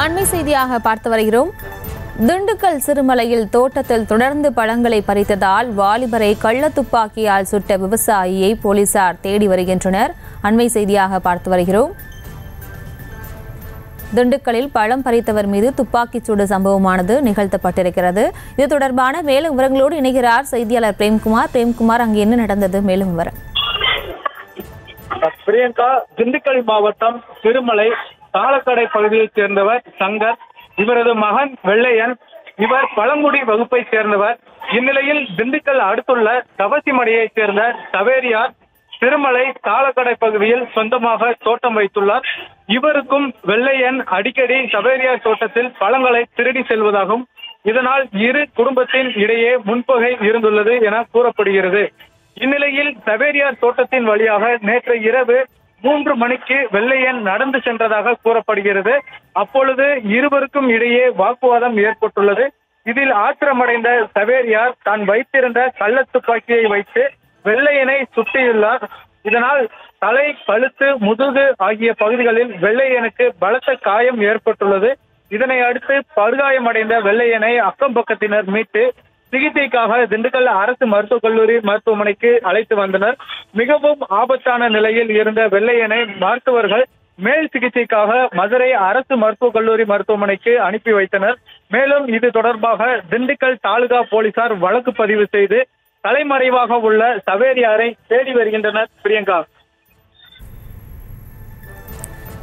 அண்மை செய்தியாக பார்த்து வருகிறோம். திண்டுக்கல் சிறுமலையில் தோட்டத்தில் தொடர்ந்து பழங்களை பறித்ததால் வாலிபரை கள்ள துப்பாக்கியால் சுட்ட விவசாயியை போலீசார் தேடி வருகின்றனர். அண்மை செய்தியாக பார்த்து வருகிறோம். திண்டுக்கல்லில் பழம் பறித்தவர் மீது துப்பாக்கிச் சூடு சம்பவமானது நிகழ்த்தப்பட்டிருக்கிறது. இது தொடர்பான மேலும் விவரங்களோடு இணைகிறார் செய்தியாளர் பிரேம்குமார். பிரேம்குமார் அங்கு என்ன நடந்தது? மேலும் விவரம். பிரியங்கா திண்டுக்கல் மாவட்டம் திருமலை தாளக்கடை பகுதியைச் சேர்ந்தவர் சங்கர் இவரது மகன் வெள்ளையன் இவர் பழங்குடி வகுப்பை சேர்ந்தவர். இந்நிலையில் திண்டுக்கல் அடுத்துள்ள கவசிமடையைச் சேர்ந்த சவேரியார் திருமலை தாளக்கடை பகுதியில் சொந்தமாக தோட்டம் வைத்துள்ளார். இவருக்கும் வெள்ளையன் அடிக்கடி சவேரியார் தோட்டத்தில் பழங்களை திருடி செல்வதாகவும் இதனால் இரு குடும்பத்தின் இடையே முன்பகை இருந்துள்ளது என கூறப்படுகிறது. இந்நிலையில் சவேரியார் தோட்டத்தின் வழியாக நேற்று இரவு மூன்று மணிக்கு வெள்ளையன் நடந்து சென்றதாக கூறப்படுகிறது. அப்பொழுது இருவருக்கும் இடையே வாக்குவாதம் ஏற்பட்டுள்ளது. இதில் ஆத்திரமடைந்த சவேரியார் தான் வைத்திருந்த கள்ள துப்பாக்கியை வைத்து வெள்ளையனை சுட்டியுள்ளார். இதனால் தலை கழுத்து முதுகு ஆகிய பகுதிகளில் வெள்ளையனுக்கு பலத்த காயம் ஏற்பட்டுள்ளது. இதனை அடுத்து படுகாயமடைந்த வெள்ளையனை அக்கம் பக்கத்தினர் மீட்டு சிகிச்சைக்காக திண்டுக்கல் அரசு மருத்துவக் கல்லூரி மருத்துவமனைக்கு அழைத்து வந்தனர். மிகவும் ஆபத்தான நிலையில் இருந்த வெள்ளையனை மருத்துவர்கள் மேல் சிகிச்சைக்காக மதுரை அரசு மருத்துவக் கல்லூரி மருத்துவமனைக்கு அனுப்பி வைத்தனர். மேலும் இது தொடர்பாக திண்டுக்கல் தாலுகா போலீசார் வழக்கு பதிவு செய்து தலைமறைவாக உள்ள சவேரியாரை தேடி வருகின்றனர். பிரியங்கா.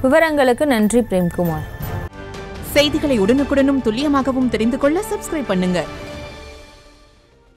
விவரங்களுக்கு நன்றி பிரேம்குமார். செய்திகளை உடனுக்குடனும் துல்லியமாகவும் தெரிந்து கொள்ள சப்ஸ்கிரைப் பண்ணுங்க.